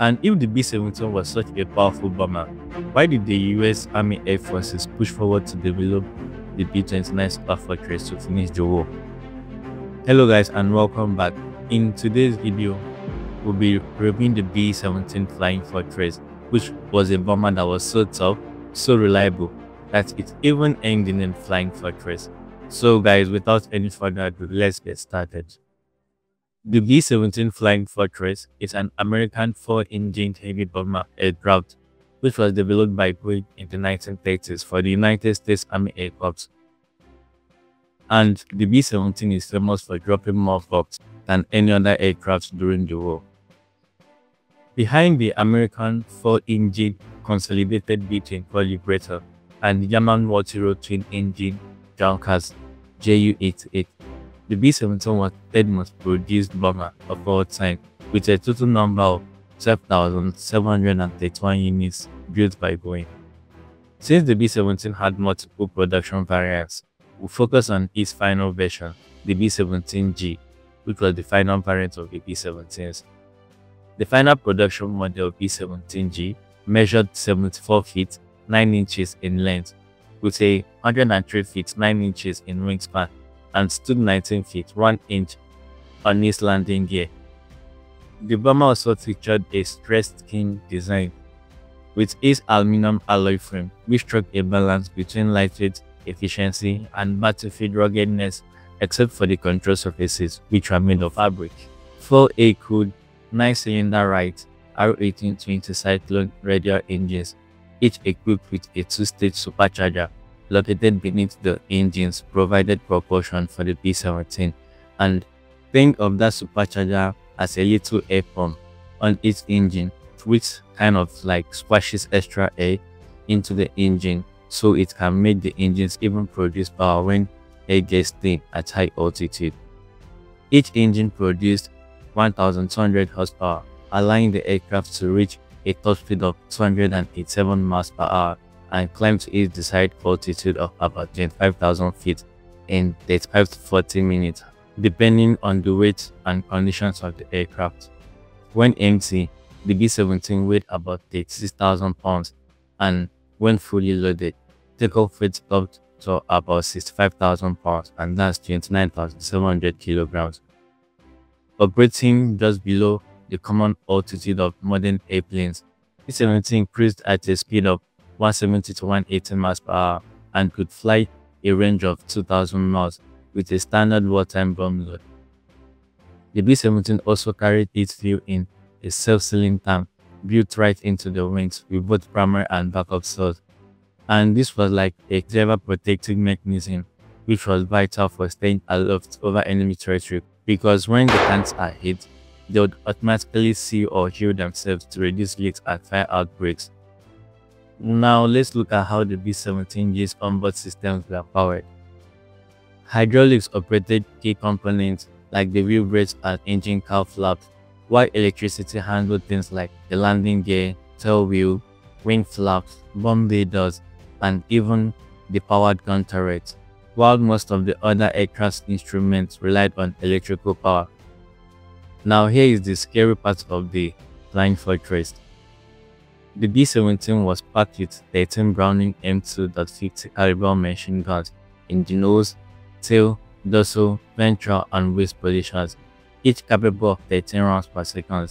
And if the B-17 was such a powerful bomber, why did the US Army Air Forces push forward to develop the B-29 Superfortress to finish the war? Hello guys and welcome back. In today's video, we'll be reviewing the B-17 Flying Fortress, which was a bomber that was so tough, so reliable, that it even earned in Flying Fortress. So guys, without any further ado, let's get started. The B-17 Flying Fortress is an American four-engine heavy bomber aircraft which was developed by Boeing in the 1930s for the United States Army Air Corps. And the B-17 is famous for dropping more bombs than any other aircraft during the war. Behind the American four-engine consolidated B-24 Liberator and the German Water twin-engine Junkers Ju-88 the B-17 was the third most produced bomber of all time, with a total number of 12,731 units built by Boeing. Since the B-17 had multiple production variants, we focus on its final version, the B-17G, which was the final variant of the B-17s. The final production model B-17G measured 74 feet 9 inches in length, with a 103 feet 9 inches in wingspan and stood 19 feet 1 inch on its landing gear. The bomber also featured a stressed skin design with its aluminum alloy frame, which struck a balance between lightweight efficiency and battlefield ruggedness, except for the control surfaces, which were made of fabric. 4A cooled 9-cylinder Wright R1820 Cyclone radial engines, each equipped with a two-stage supercharger located beneath the engines provided propulsion for the B-17 and think of that supercharger as a little air pump on its engine which kind of like splashes extra air into the engine so it can make the engines even produce power when air gets thin at high altitude. Each engine produced 1200 horsepower, allowing the aircraft to reach a top speed of 287 miles per hour and climb to its desired altitude of about 25,000 feet in 35 to 40 minutes, depending on the weight and conditions of the aircraft. When empty, the B-17 weighed about 36,000 pounds and when fully loaded, takeoff weight up to about 65,000 pounds and that's 29,700 kilograms. Operating just below the common altitude of modern airplanes, B-17 increased at a speed of 170 to 180 miles per hour and could fly a range of 2,000 miles with a standard wartime bomb load. The B-17 also carried its fuel in a self-sealing tank built right into the wings with both primary and backup cells. And this was like a clever protective mechanism which was vital for staying aloft over enemy territory because when the tanks are hit, they would automatically seal or heal themselves to reduce leaks and fire outbreaks. Now let's look at how the B-17G's onboard systems were powered. Hydraulics operated key components like the wheel brakes and engine cowl flaps, while electricity handled things like the landing gear, tail wheel, wing flaps, bomb doors, and even the powered gun turret, while most of the other aircraft instruments relied on electrical power. Now here is the scary part of the Flying Fortress. The B-17 was packed with 13 Browning M2.50 caliber machine guns in the nose, tail, dorsal, ventral, and waist positions, each capable of 13 rounds per second.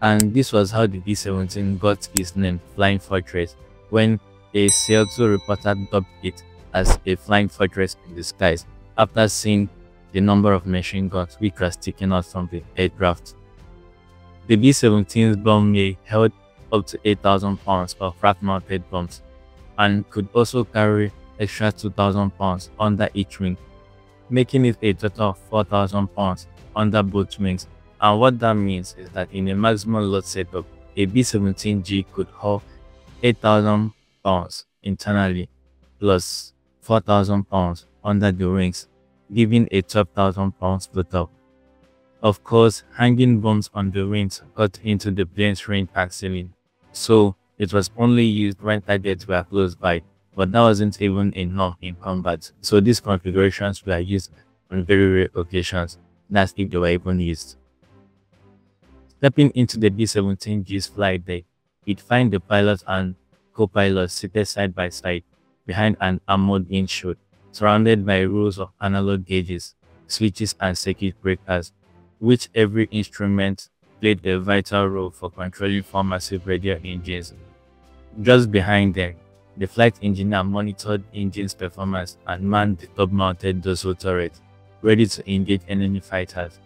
And this was how the B-17 got its name Flying Fortress when a Seattle reporter dubbed it as a flying fortress in disguise after seeing the number of machine guns which were sticking out from the aircraft. The B-17's bomb bay held up to 8,000 pounds of rack-mounted bombs and could also carry extra 2,000 pounds under each wing, making it a total of 4,000 pounds under both wings. And what that means is that in a maximum load setup, a B-17G could haul 8,000 pounds internally plus 4,000 pounds under the wings, giving a 12,000 pounds total. Of course, hanging bombs on the wings cut into the plane's range and ceiling, so it was only used when targets were close by, but that wasn't even enough in combat, so these configurations were used on very rare occasions, that's if they were even used. Stepping into the B-17G's flight deck, it finds the pilot and co-pilot seated side by side behind an armored windshield, surrounded by rows of analog gauges, switches, and circuit breakers, which every instrument played a vital role for controlling four massive radial engines. Just behind them, the flight engineer monitored engine's performance and manned the top-mounted dorsal turret, ready to engage enemy fighters.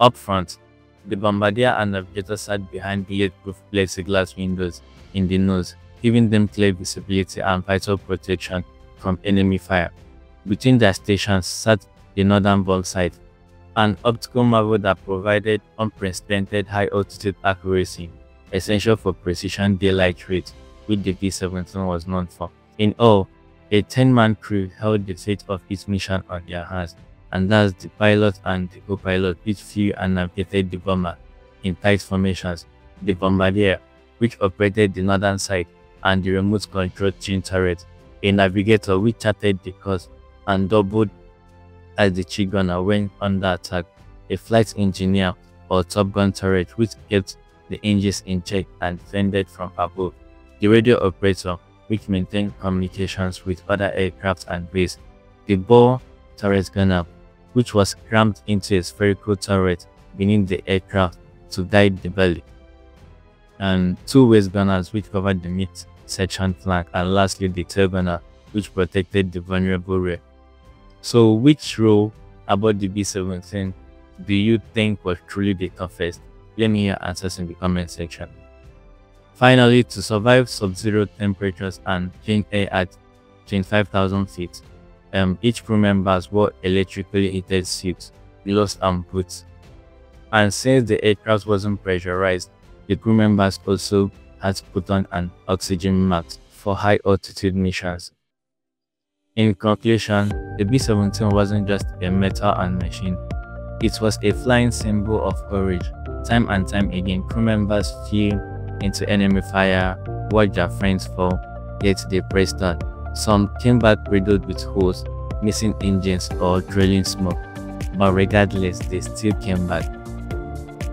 Up front, the bombardier and navigator sat behind bulletproof plexiglass windows in the nose, giving them clear visibility and vital protection from enemy fire. Between their stations sat the Norden bombsight, an optical marvel that provided unprecedented high-altitude accuracy, essential for precision daylight rates, which the B-17 was known for. In all, a 10-man crew held the fate of its mission on their hands, and thus the pilot and the co-pilot each flew and navigated the bomber in tight formations. The bombardier, which operated the Norden sight, and the remote control twin turret, a navigator which charted the course and doubled as the gunner when under attack, a flight engineer or top gun turret which kept the engines in check and defended from above, the radio operator which maintained communications with other aircraft and base, the ball turret gunner which was crammed into a spherical turret beneath the aircraft to guide the belly, and two waist gunners which covered the mid section flank, and lastly the tail gunner which protected the vulnerable rear. So which role about the B-17 do you think was truly the toughest? Let me hear answers in the comment section. Finally, to survive sub-zero temperatures and clean air at 25,000 feet, um, each crew members wore electrically heated suits, gloves and boots. And since the aircraft wasn't pressurized, the crew members also had to put on an oxygen mask for high altitude missions. In conclusion, the B-17 wasn't just a metal and machine. It was a flying symbol of courage. Time and time again, crew members flew into enemy fire, watched their friends fall, yet they pressed on. Some came back riddled with holes, missing engines or trailing smoke, but regardless, they still came back.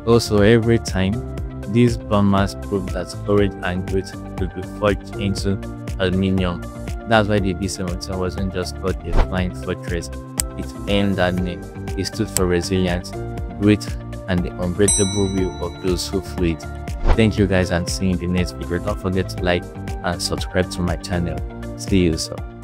Also, every time, these bombers proved that courage and grit could be forged into aluminium. That's why the B-17 wasn't just called a flying fortress, it earned that name. It stood for resilience, grit, and the unbreakable will of those who flew it. Thank you guys and see you in the next video. Don't forget to like and subscribe to my channel. See you soon.